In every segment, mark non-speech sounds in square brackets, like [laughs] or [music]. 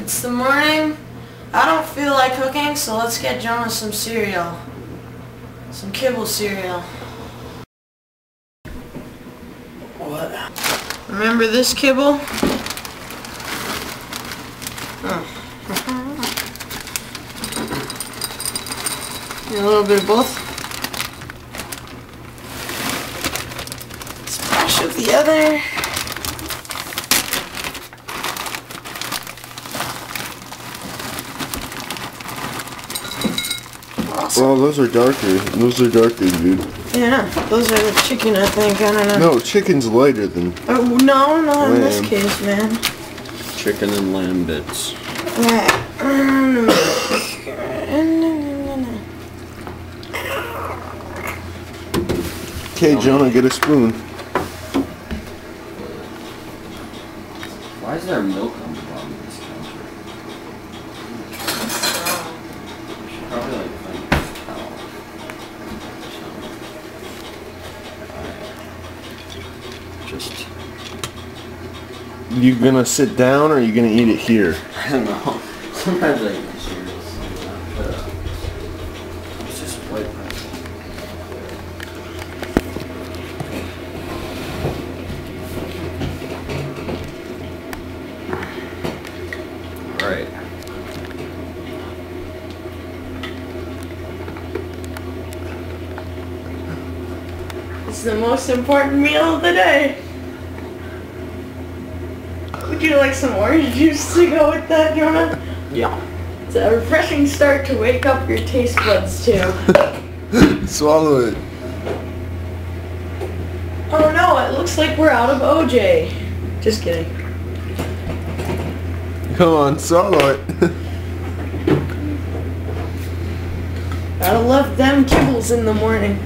It's the morning. I don't feel like cooking, so let's get Jonah some cereal. Some kibble cereal. What? Remember this kibble? Oh. a little bit of both. Splash of the other. Awesome. Well, those are darker. Those are darker, dude. Yeah, those are the chicken, I think. I don't know. No, chicken's lighter than. Oh no, not lamb. in this case, man. Chicken and lamb bits. Yeah. Okay, Jonah, get a spoon. Why is there milk on the bottom of this counter? Just. You gonna sit down or are you gonna eat it here? I don't know. [laughs] Sometimes I eat cereal. Uh, it's just white Right. It's the most important meal of the day. Would you like some orange juice to go with that, Jonah? Yeah. It's a refreshing start to wake up your taste buds too. [laughs] Swallow it. Oh no, it looks like we're out of OJ. Just kidding. Come on, swallow it. [laughs] I love them kibbles in the morning.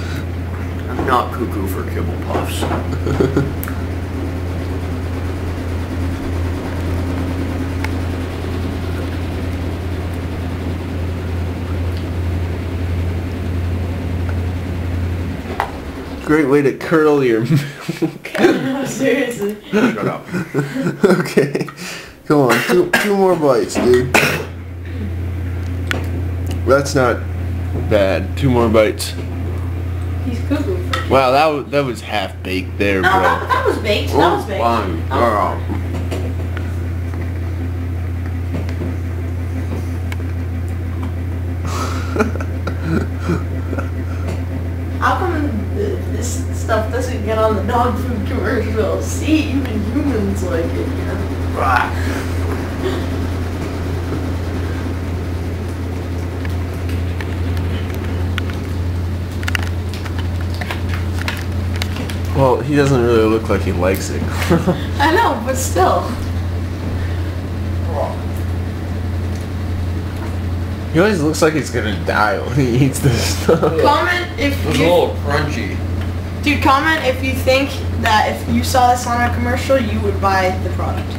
[laughs] I'm not cuckoo for kibble puffs. Great way to curdle your milk. no, seriously. Shut up. [laughs] okay. Come on, two, two more bites, dude. That's not bad. Two more bites. He's cuckoo for Wow, that was, that was half baked there, bro. that, that was baked. That was baked. Fine. Oh. oh. [laughs] How come this stuff doesn't get on the dog food commercials? See, even humans like it, you know? Well, he doesn't really look like he likes it. [laughs] I know, but still. he always looks like he's gonna die when he eats this stuff. [laughs] Comment if It was a little crunchy. dude. Comment if you think that if you saw this on a commercial, you would buy the product.